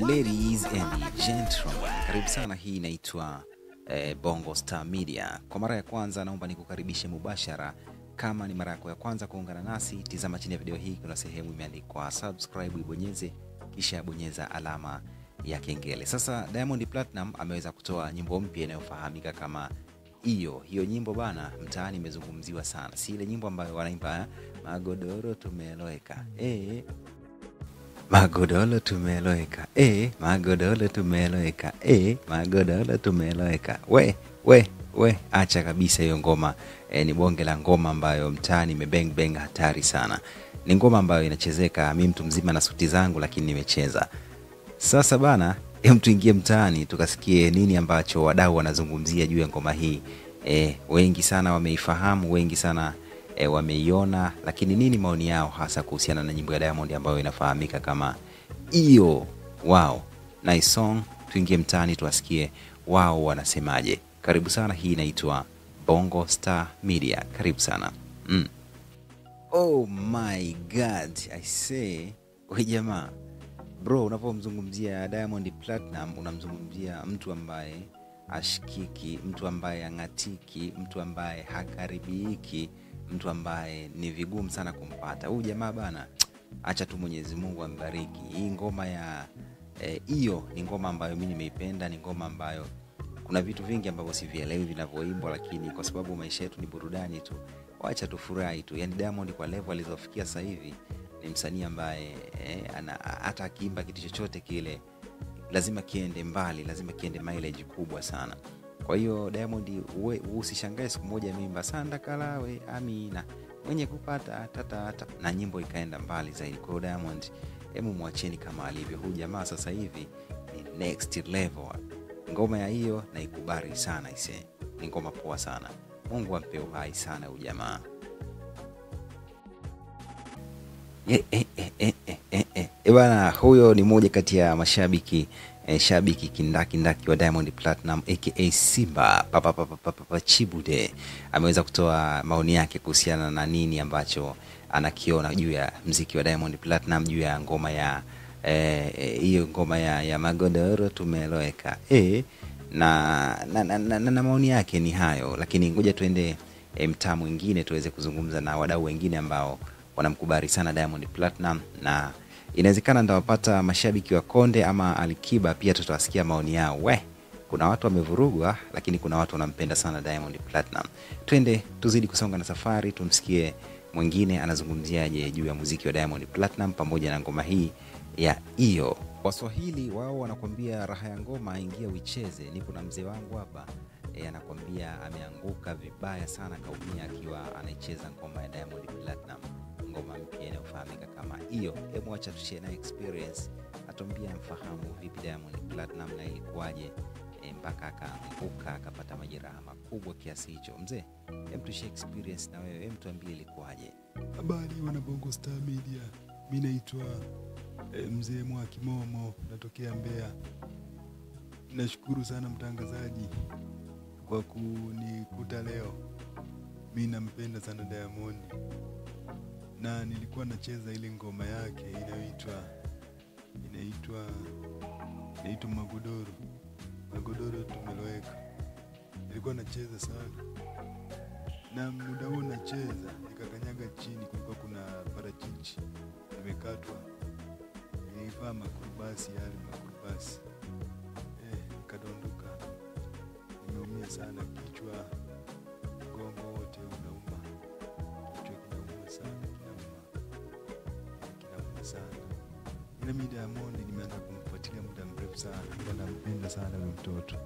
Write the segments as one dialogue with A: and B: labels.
A: Ladies and gentlemen, karibu sana. Hii inaitwa eh, Bongo Star Media. Kwa mara ya kwanza, naomba nikukaribishe mubashara. Kama ni mara yako ya kwanza kuungana nasi, tizama chini ya video hii, kuna sehemu imeandikwa subscribe, ibonyeze kisha bonyeza alama ya kengele. Sasa Diamond Platinum ameweza kutoa nyimbo mpya inayofahamika kama hiyo hiyo nyimbo bana, mtaani imezungumziwa sana, si ile nyimbo ambayo wanaimba eh, magodoro tumeloweka. eh, magodoro tumeloweka eh, magodoro tumeloweka eh, magodoro tumeloweka. We we we, acha kabisa hiyo ngoma e, ni bonge la ngoma ambayo mtaani imebeng beng hatari sana. Ni ngoma ambayo inachezeka, mi mtu mzima na suti zangu, lakini nimecheza sasa bana, hem, tuingie mtaani tukasikie nini ambacho wadau wanazungumzia juu ya ngoma hii. E, wengi sana wameifahamu, wengi sana e, wameiona, lakini nini maoni yao hasa kuhusiana na nyimbo ya Diamond ambayo inafahamika kama hiyo? Wow, nice song. Tuingie mtaani tuwasikie wao wanasemaje. Karibu sana, hii inaitwa Bongo Star Media. Karibu sana mm. Oh my god, I say we jamaa bro, unapomzungumzia Diamond Platinum unamzungumzia mtu ambaye ashikiki, mtu ambaye ang'atiki, mtu ambaye hakaribiiki, mtu ambaye ni vigumu sana kumpata huyu jamaa bana. Acha tu Mwenyezi Mungu ambariki. Hii ngoma ya hiyo e, ni ngoma ambayo mi nimeipenda, ni ngoma ambayo kuna vitu vingi ambavyo sivielewi vinavyoimbwa, lakini kwa sababu maisha yetu ni burudani tu, wacha tufurahi tu. Yani Diamond kwa level alizofikia sasa hivi ni msanii ambaye eh, ana, hata akiimba kitu chochote kile lazima kiende mbali, lazima kiende mileage kubwa sana. Kwa hiyo Diamond, usishangae siku moja mimba sanda kalawe amina mwenye kupata tatata, na nyimbo ikaenda mbali zaidi. Kwa hiyo Diamond, hebu mwacheni kama alivyo. huu jamaa sasa hivi ni next level. Ngoma ya hiyo naikubali sana ise, ni ngoma poa sana. Mungu ampe uhai sana huu jamaa. ebana eh, eh. Eh, huyo ni moja kati ya mashabiki eh, shabiki kindakindaki wa Diamond Platinum aka Simba papa, papa, papa, papa Chibude. Ameweza kutoa maoni yake kuhusiana na nini ambacho anakiona juu ya mziki wa Diamond Platinum juu ya ngoma ya hiyo e, e, ngoma ya, ya magodoro tumeloweka. E, na, na, na, na, na maoni yake ni hayo, lakini ngoja tuende e, mtaa mwingine tuweze kuzungumza na wadau wengine ambao wanamkubali sana Diamond Platinum na inawezekana ndawapata mashabiki wa Konde ama alkiba pia tutawasikia maoni yao. We, kuna watu wamevurugwa, lakini kuna watu wanampenda sana Diamond Platinum. Twende tuzidi kusonga na safari, tumsikie mwingine anazungumziaje juu ya muziki wa Diamond Platinum pamoja na ngoma hii ya hiyo. Waswahili wao wanakwambia raha ya ngoma ingia uicheze. Nipo na mzee wangu hapa e, anakwambia ameanguka vibaya sana, kaumia akiwa anaicheza ngoma ya Diamond Platinum ngoma mpya inayofahamika kama hiyo. Hebu acha tushie na experience, atuambia mfahamu vipi Diamond Platinum na ilikuwaje e, mpaka akaanguka akapata majeraha makubwa kiasi hicho. Mzee, hebu tushie experience na wewe, hebu tuambie ilikuwaje.
B: Habari wana Bongo Star Media, mi naitwa e, mzee mwa Kimomo, natokea Mbeya. Nashukuru sana mtangazaji kwa kunikuta leo. Mi nampenda sana Diamond na nilikuwa nacheza ile ngoma yake inayoitwa inaitwa inaitwa magodoro. Magodoro tumeloweka. Nilikuwa nacheza sana, na muda huo nacheza nikakanyaga chini, kulikuwa kuna parachichi imekatwa, nilivaa makurubasi yale makurubasi. Eh, nikadondoka. Nimeumia sana, kichwa ila mi Diamond nimeanza kumfuatilia muda mrefu sana, nampenda sana huyo mtoto.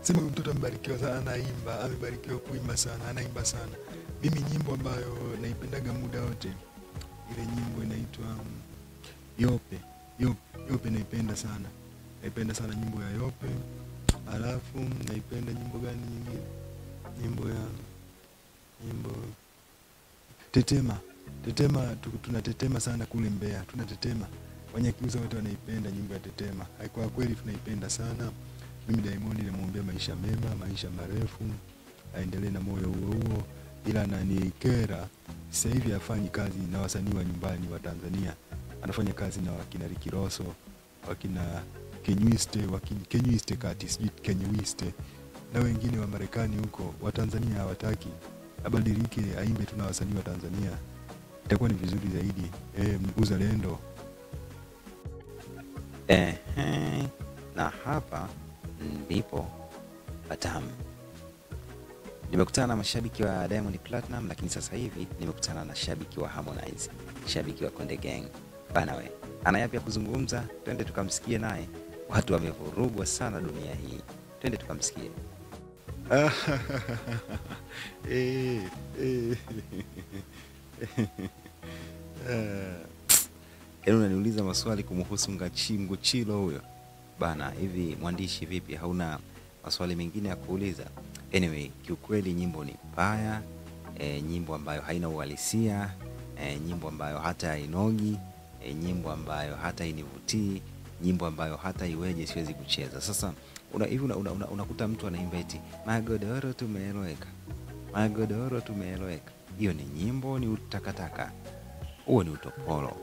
B: Sema mtoto amebarikiwa sana, anaimba, amebarikiwa kuimba sana, anaimba sana. Mimi nyimbo ambayo naipendaga muda wote, ile nyimbo inaitwa Yope. Yope, Yope naipenda sana, naipenda sana nyimbo ya Yope. Alafu naipenda nyimbo gani nyingine? Nyimbo ya nyimbo Tetema Tetema tunatetema sana kule Mbeya, tunatetema. Wanyakyusa wote wanaipenda nyimbo ya Tetema. Kwa kweli tunaipenda sana. Mimi Diamond namwombea maisha mema, maisha marefu, aendelee na moyo huo huo, ila ananikera sasa hivi afanyi kazi na wasanii wa nyumbani wa Tanzania. anafanya kazi na wakina Ricky Rosso wakina Kenyuiste wakina Kenyuiste kati sijui Kenyuiste na wengine wa Marekani huko. Wa Tanzania hawataki abadilike, aimbe tuna wasanii wa Tanzania, itakuwa ni vizuri zaidi. E, uzalendo
A: Ehe, na hapa ndipo patamu. Nimekutana na mashabiki wa Diamond Platinum, lakini sasa hivi nimekutana na shabiki wa Harmonize, shabiki wa Konde Gang. Bana we, ana yapi ya kuzungumza? Twende tukamsikie naye. Watu wamevurugwa sana dunia hii, twende tukamsikie.
B: Eh, eh.
A: Yaani unaniuliza maswali kumhusu Ngachimgu Chilo huyo bana. Hivi mwandishi, vipi, hauna maswali mengine ya kuuliza? Anyway, kiukweli nyimbo ni mbaya e, nyimbo ambayo haina uhalisia e, nyimbo ambayo hata hainogi e, nyimbo ambayo hata inivutii, nyimbo ambayo hata iweje siwezi kucheza. Sasa una, hivi unakuta una, una, una mtu anaimba eti magodoro tumeeleweka, magodoro tumeeleweka. Hiyo ni nyimbo, ni utakataka, huo ni utopolo.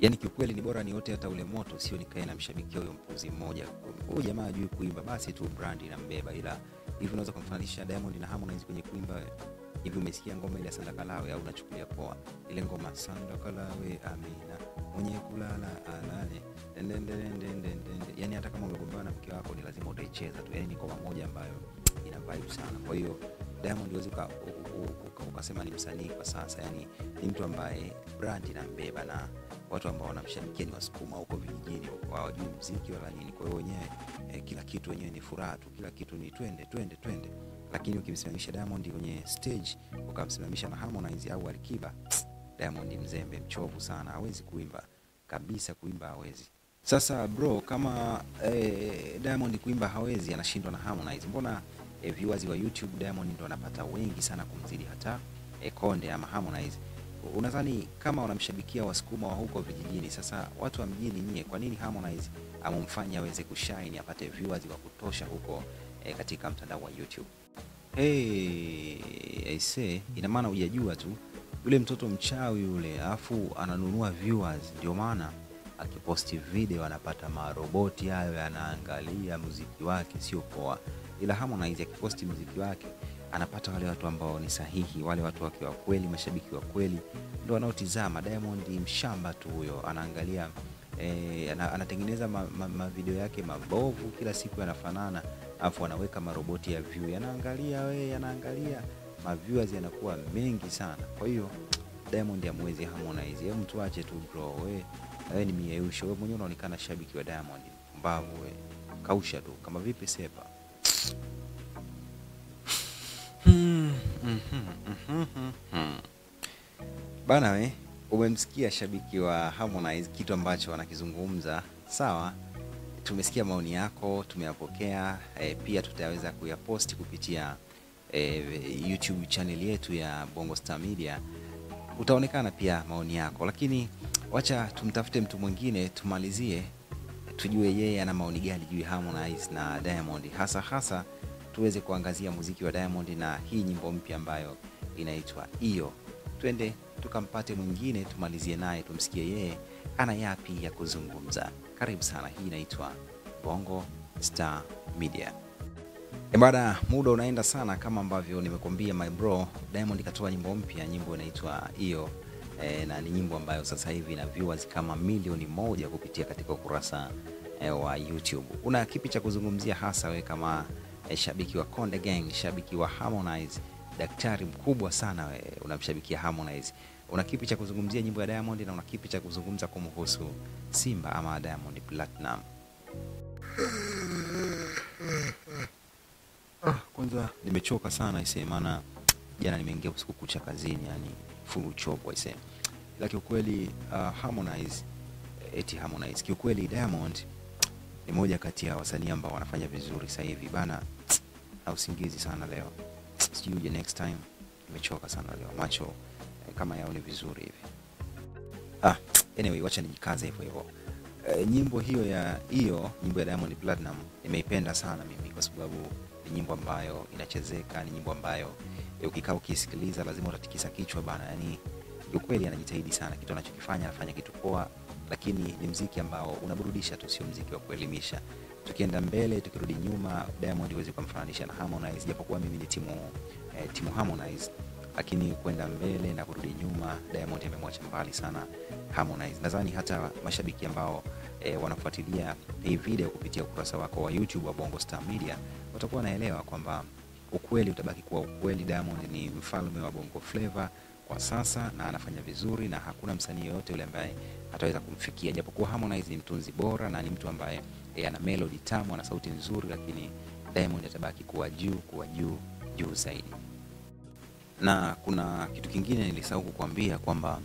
A: yani kiukweli ni bora niote hata ule moto, sio nikae na mshabikia huyo mpuzi mmoja. Huyu jamaa ajui kuimba, basi tu brand inambeba. Ila hivi unaweza kumfananisha Diamond na Harmonize kwenye kuimba? Hivi umesikia ngoma ile Sandakalawe au unachukulia poa ile ngoma Sandakalawe Amina mwenye kulala alale. Yani hata kama umegombana na mke wako ni lazima utaicheza tu, yani ni ngoma moja ambayo ina vibe sana. Kwa hiyo Diamond huwezi ukasema ni msanii kwa sasa, yani ni mtu ambaye brand inambeba na watu ambao wanamshabikia ni wasukuma huko vijijini hawajui mziki wala nini. Kwa hiyo wenyewe eh, kila kitu wenyewe ni furaha tu, kila kitu ni twende twende twende. Lakini ukimsimamisha Diamond kwenye stage ukamsimamisha na Harmonize au Alikiba, Diamond mzembe, mchovu sana, hawezi kuimba kabisa, kuimba hawezi. Sasa bro, kama eh, Diamond kuimba hawezi, anashindwa na Harmonize, mbona eh, viewers wa YouTube Diamond ndo anapata wengi sana kumzidi hata eh, Konde ama Harmonize? Unadhani kama wanamshabikia wasukuma wa huko vijijini, sasa watu wa mjini nyie, kwa nini Harmonize amemfanya aweze kushine apate viewers wa kutosha huko eh, katika mtandao wa YouTube? Hey, say, ina maana hujajua tu yule mtoto mchawi yule, alafu ananunua viewers, ndio maana akiposti video anapata maroboti hayo yanaangalia muziki wake, sio poa. Ila Harmonize akiposti muziki wake anapata wale watu ambao ni sahihi, wale watu wake wa kweli, mashabiki wa kweli ndio wanaotizama. Diamond mshamba tu huyo, anaangalia eh, anatengeneza ma, ma, ma video yake mabovu kila siku yanafanana, alafu anaweka maroboti ya view yanaangalia, we yanaangalia, ma viewers yanakuwa mengi sana. Kwa hiyo Diamond amwezi Harmonize, hebu tuache tu bro, we wewe ni mieusho, wewe mwenyewe unaonekana shabiki wa Diamond, mbavu we, kausha tu kama vipi sepa. Bana we, umemsikia shabiki wa Harmonize kitu ambacho wanakizungumza sawa. Tumesikia maoni yako, tumeyapokea e, pia tutaweza kuyaposti kupitia e, YouTube channel yetu ya Bongo Star Media. Utaonekana pia maoni yako, lakini wacha tumtafute mtu mwingine tumalizie, tujue yeye ana maoni gani juu Harmonize na Diamond, hasa hasa tuweze kuangazia muziki wa Diamond na hii nyimbo mpya ambayo inaitwa Iyo. Twende tukampate mwingine tumalizie naye, tumsikie yeye ana yapi ya kuzungumza. Karibu sana, hii inaitwa Bongo Star Media. E bada, muda unaenda sana kama ambavyo nimekuambia my bro. Diamond katoa nyimbo mpya, nyimbo inaitwa Iyo e, na ni nyimbo ambayo sasa hivi ina viewers kama milioni moja kupitia katika ukurasa e, wa YouTube. Una kipi cha kuzungumzia hasa we kama e, shabiki wa Konde Gang, shabiki wa Harmonize, daktari mkubwa sana wewe, unamshabikia Harmonize. Una kipi cha kuzungumzia nyimbo ya Diamond na una kipi cha kuzungumza kumhusu Simba ama Diamond Platinum? Ah, kwanza nimechoka sana ise, maana jana nimeingia usiku kucha kazini, yani full uchovu ise. Ila kiukweli uh, Harmonize eti Harmonize, kiukweli Diamond ni moja kati ya wasanii ambao wanafanya vizuri sasa hivi bana, na usingizi sana leo, sijui uje next time. Nimechoka sana leo, macho eh, kama yaone vizuri hivi. Ah, anyway, wacha nijikaze hivyo hivyo. E, nyimbo hiyo ya hiyo nyimbo ya Diamond Platinum nimeipenda sana mimi kwa sababu ni nyimbo ambayo inachezeka, ni nyimbo ambayo e, ukikaa ukisikiliza lazima utatikisa kichwa bana. Yani kiukweli anajitahidi sana, kitu anachokifanya anafanya kitu poa, lakini ni mziki ambao unaburudisha tu, sio mziki wa kuelimisha. Tukienda mbele, tukirudi nyuma, Diamond huwezi kumfananisha na Harmonize, japokuwa mimi ni timu eh, timu Harmonize, lakini kwenda mbele na kurudi nyuma, Diamond amemwacha mbali sana Harmonize. Nadhani hata mashabiki ambao eh, wanafuatilia hii video kupitia ukurasa wako wa YouTube wa Bongo Star Media watakuwa wanaelewa kwamba ukweli utabaki kuwa ukweli. Diamond ni mfalme wa Bongo Flava kwa sasa na anafanya vizuri, na hakuna msanii yoyote yule ambaye ataweza kumfikia, japokuwa Harmonize ni mtunzi bora na ni mtu ambaye e, ana melody tamu, ana sauti nzuri, lakini Diamond atabaki kuwa juu, kuwa juu, juu zaidi. Na kuna kitu kingine nilisahau kukuambia kwamba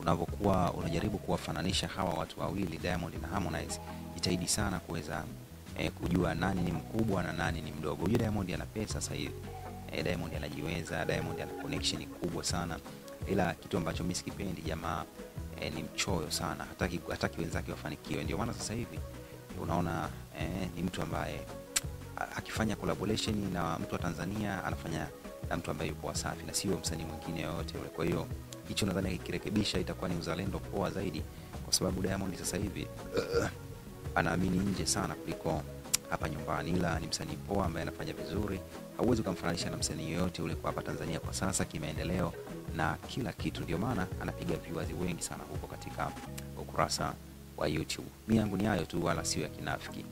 A: unavyokuwa unajaribu kuwafananisha hawa watu wawili Diamond na Harmonize, jitahidi sana kuweza eh, kujua nani ni mkubwa na nani ni mdogo. Huyu Diamond ana pesa sasa hivi eh, Diamond anajiweza, Diamond ana connection kubwa sana, ila kitu ambacho mimi sikipendi jamaa eh, ni mchoyo sana, hataki hataki wenzake wafanikiwe. Ndio maana sasa hivi unaona eh, ni mtu ambaye akifanya collaboration na mtu wa Tanzania anafanya na mtu ambaye yuko Wasafi na sio msanii mwingine yoyote ule. Kwa hiyo hicho nadhani akikirekebisha itakuwa ni uzalendo poa zaidi, kwa sababu Diamond sasa hivi uh, anaamini nje sana kuliko hapa nyumbani, ila ni msanii poa ambaye anafanya vizuri. Hauwezi ukamfananisha na msanii yoyote ule kwa hapa Tanzania kwa sasa, kimaendeleo na kila kitu. Ndio maana anapiga viewers wengi sana huko katika ukurasa wa YouTube. Mi yangu ni hayo tu, wala sio ya kinafiki.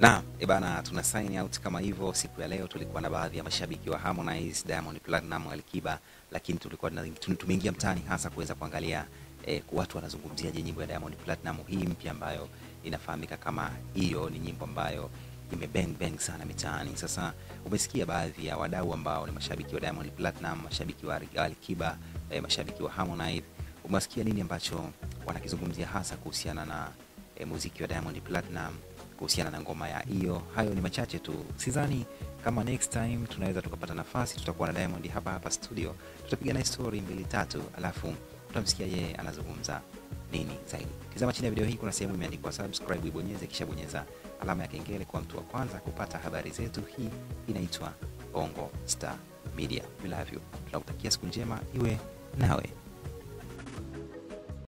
A: Na e bana, tuna sign out kama hivyo. Siku ya leo tulikuwa na baadhi ya mashabiki wa Harmonize, Diamond Platinum, Alikiba, lakini tulikuwa tumeingia mtaani hasa kuweza kuangalia eh, watu wanazungumziaje nyimbo ya Diamond Platinum hii mpya ambayo inafahamika kama hiyo. Ni nyimbo ambayo ime bang bang sana mitaani. Sasa umesikia baadhi ya wadau ambao ni mashabiki wa Diamond Platinum, mashabiki wa Ali- Alikiba, eh, mashabiki wa Harmonize, umesikia nini ambacho wanakizungumzia hasa kuhusiana na eh, muziki wa Diamond Platinum kuhusiana na ngoma ya hiyo. Hayo ni machache tu, sidhani kama next time tunaweza tukapata nafasi, tutakuwa na Diamond hapa hapa studio, tutapiga naye story mbili tatu, alafu tutamsikia yeye anazungumza nini zaidi. Tizama chini ya video hii, kuna sehemu imeandikwa subscribe, ibonyeze, kisha bonyeza alama ya kengele kwa mtu wa kwanza kupata habari zetu. Hii inaitwa Bongo Star Media. We love you, tunakutakia siku njema iwe nawe.